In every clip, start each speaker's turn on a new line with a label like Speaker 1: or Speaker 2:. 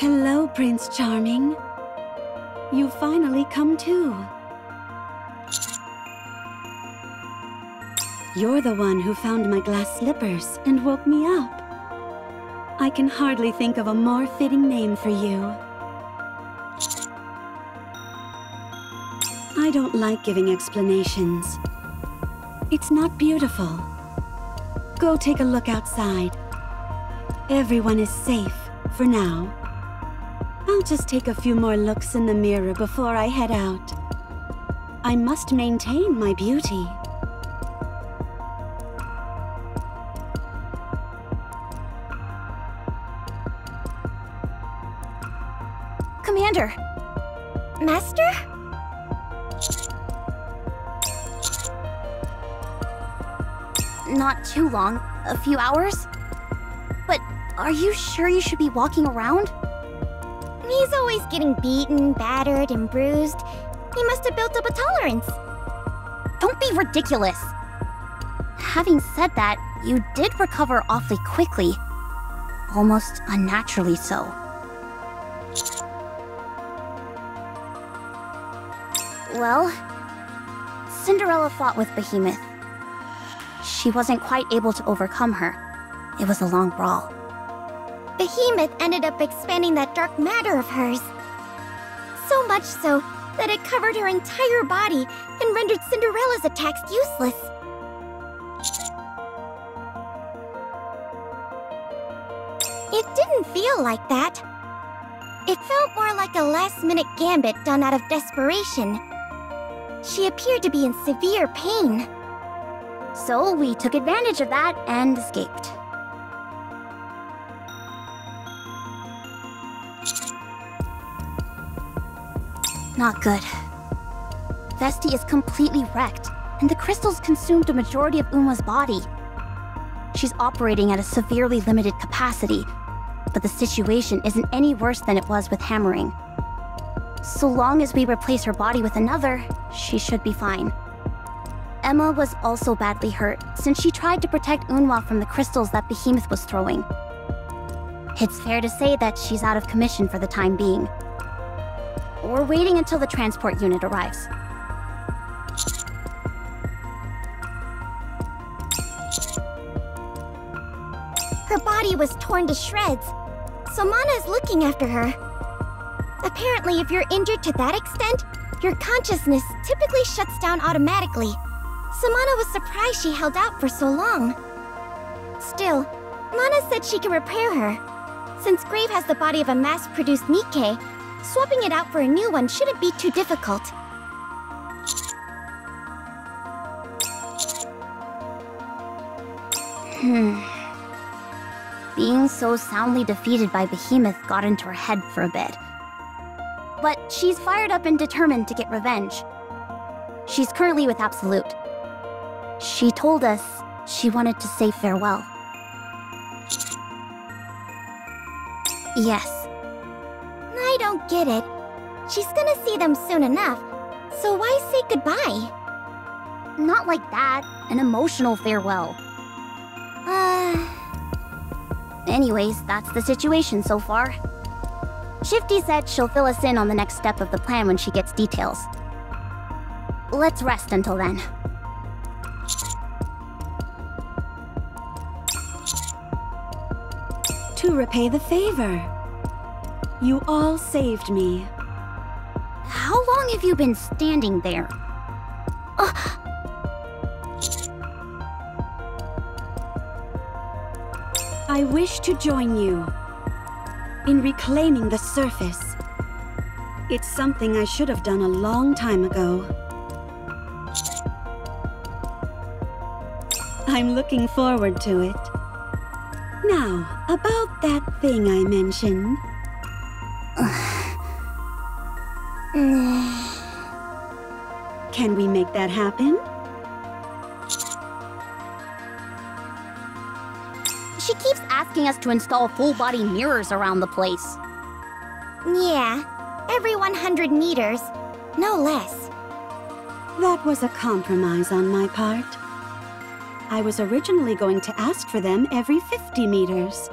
Speaker 1: Hello, Prince Charming. You finally come too. You're the one who found my glass slippers and woke me up. I can hardly think of a more fitting name for you. I don't like giving explanations. It's not beautiful. Go take a look outside. Everyone is safe, for now. I'll just take a few more looks in the mirror before I head out. I must maintain my beauty.
Speaker 2: Commander! Master? Not too long. A few hours? But are you sure you should be walking around?
Speaker 3: Always getting beaten, battered, and bruised. He must have built up a tolerance.
Speaker 2: Don't be ridiculous. Having said that, you did recover awfully quickly. Almost unnaturally so. Well, Cinderella fought with Behemoth. She wasn't quite able to overcome her. It was a long brawl.
Speaker 3: Behemoth ended up expanding that dark matter of hers. So much so that it covered her entire body and rendered Cinderella's attacks useless. It didn't feel like that. It felt more like a last-minute gambit done out of desperation. She appeared to be in severe pain.
Speaker 2: So we took advantage of that and escaped. Not good. Vesti is completely wrecked, and the crystals consumed a majority of Yulha's body. She's operating at a severely limited capacity, but the situation isn't any worse than it was with hammering. So long as we replace her body with another, she should be fine. Emma was also badly hurt, since she tried to protect Yulha from the crystals that Behemoth was throwing. It's fair to say that she's out of commission for the time being. We're waiting until the transport unit arrives.
Speaker 3: Her body was torn to shreds, so Mana is looking after her. Apparently, if you're injured to that extent, your consciousness typically shuts down automatically. Samana was surprised she held out for so long. Still, Mana said she can repair her. Since Grave has the body of a mass-produced Nikke, swapping it out for a new one shouldn't be too difficult.
Speaker 2: Hmm. Being so soundly defeated by Behemoth got into her head for a bit. But she's fired up and determined to get revenge. She's currently with Absolute. She told us she wanted to say farewell. Yes.
Speaker 3: Don't get it. She's gonna see them soon enough, so why say goodbye?
Speaker 2: Not like that. An emotional farewell.
Speaker 3: Uh...
Speaker 2: Anyways, that's the situation so far. Shifty said she'll fill us in on the next step of the plan when she gets details. Let's rest until then.
Speaker 1: To repay the favor. You all saved me.
Speaker 2: How long have you been standing there? Uh,
Speaker 1: I wish to join you in reclaiming the surface. It's something I should have done a long time ago. I'm looking forward to it. Now, about that thing I mentioned. Can we make that happen?
Speaker 2: she keeps asking us to install full-body mirrors around the place.
Speaker 3: Yeah, every 100 meters. No less.
Speaker 1: That was a compromise on my part. I was originally going to ask for them every 50 meters.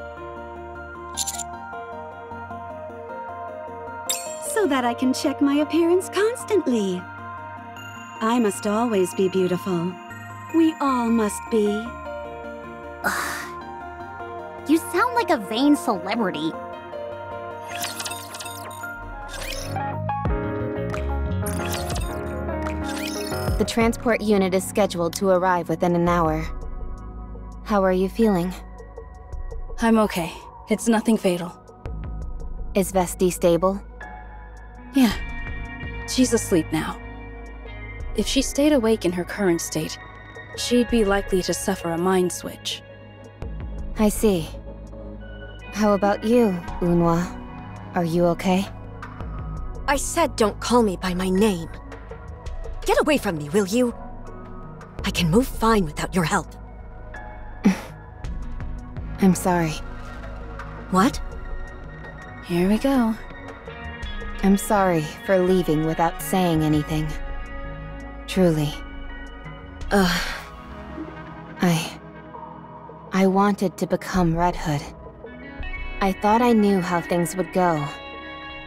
Speaker 1: so that I can check my appearance constantly. I must always be beautiful. We all must be. Ugh.
Speaker 2: You sound like a vain celebrity.
Speaker 4: The transport unit is scheduled to arrive within an hour. How are you feeling?
Speaker 5: I'm okay. It's nothing fatal.
Speaker 4: Is Vesti stable?
Speaker 5: Yeah. She's asleep now. If she stayed awake in her current state, she'd be likely to suffer a mind switch.
Speaker 4: I see. How about you, Yulha? Are you okay?
Speaker 6: I said don't call me by my name. Get away from me, will you? I can move fine without your help.
Speaker 4: I'm sorry.
Speaker 6: What?
Speaker 5: Here we go.
Speaker 4: I'm sorry for leaving without saying anything. Truly.
Speaker 6: Ugh.
Speaker 4: I... I wanted to become Red Hood. I thought I knew how things would go,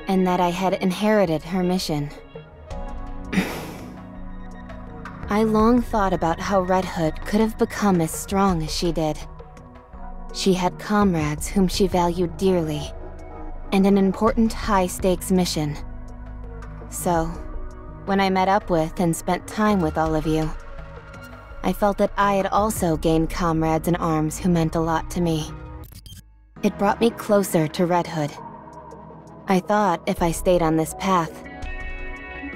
Speaker 4: and that I had inherited her mission. I long thought about how Red Hood could have become as strong as she did. She had comrades whom she valued dearly, and an important high-stakes mission. So, when I met up with and spent time with all of you, I felt that I had also gained comrades in arms who meant a lot to me. It brought me closer to Red Hood. I thought if I stayed on this path,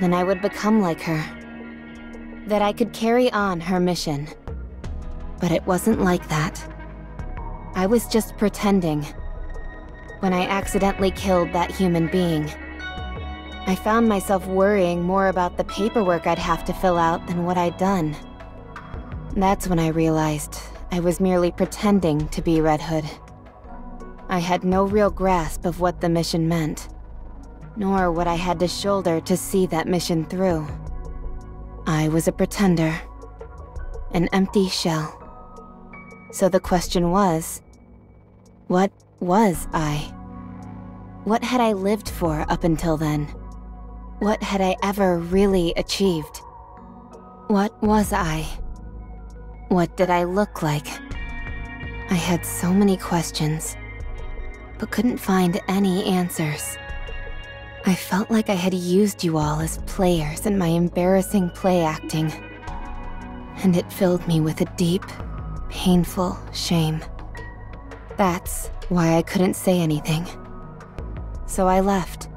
Speaker 4: then I would become like her. That I could carry on her mission. But it wasn't like that. I was just pretending. When I accidentally killed that human being, I found myself worrying more about the paperwork I'd have to fill out than what I'd done. That's when I realized I was merely pretending to be Red Hood. I had no real grasp of what the mission meant, nor what I had to shoulder to see that mission through. I was a pretender, an empty shell. So the question was, what was I? What had I lived for up until then? What had I ever really achieved? What was I? What did I look like? I had so many questions, but couldn't find any answers. I felt like I had used you all as players in my embarrassing play acting. And it filled me with a deep, painful shame. That's why I couldn't say anything. So I left.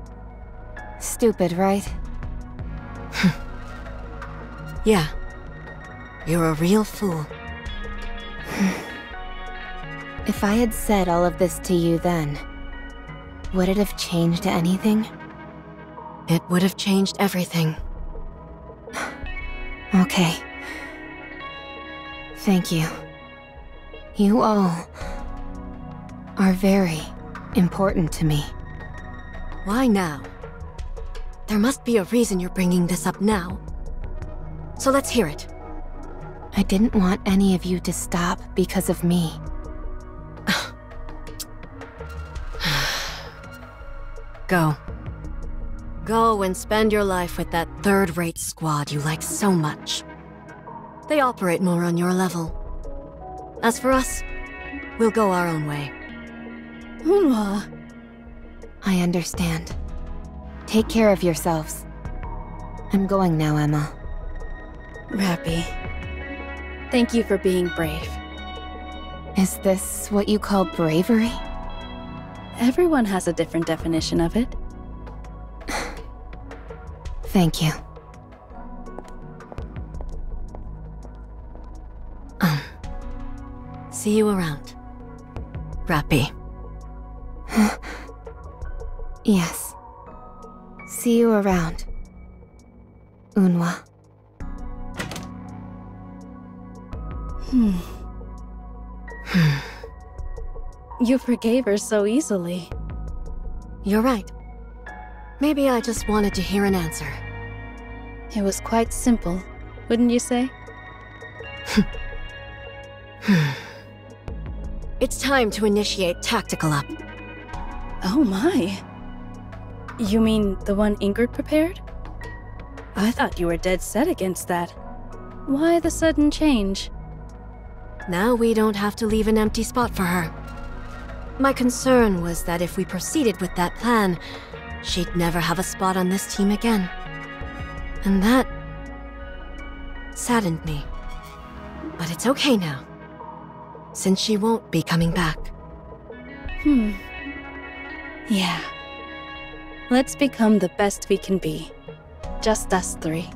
Speaker 4: Stupid, right?
Speaker 6: Yeah. You're a real fool.
Speaker 4: If I had said all of this to you then, would it have changed anything?
Speaker 6: It would have changed everything.
Speaker 4: Okay. Thank you. You all are very important to me.
Speaker 6: Why now? There must be a reason you're bringing this up now. So let's hear it.
Speaker 4: I didn't want any of you to stop because of me.
Speaker 6: Go. Go and spend your life with that third-rate squad you like so much. They operate more on your level. As for us, we'll go our own way.
Speaker 5: Yulha.
Speaker 4: I understand. Take care of yourselves. I'm going now, Emma.
Speaker 5: Rapi. Thank you for being brave.
Speaker 4: Is this what you call bravery?
Speaker 5: Everyone has a different definition of it.
Speaker 4: Thank you.
Speaker 6: Um. See you around. Rapi.
Speaker 4: Yes. See you around. Yulha.
Speaker 5: Hmm. You forgave her so easily.
Speaker 6: You're right. Maybe I just wanted to hear an answer.
Speaker 5: It was quite simple, wouldn't you say?
Speaker 6: It's time to initiate tactical up.
Speaker 5: Oh my. You mean the one Ingrid prepared? I thought you were dead set against that. Why the sudden change?
Speaker 6: Now we don't have to leave an empty spot for her. My concern was that if we proceeded with that plan, she'd never have a spot on this team again. And that saddened me. But it's okay now, since she won't be coming back.
Speaker 5: Hmm. Yeah. Let's become the best we can be. Just us three.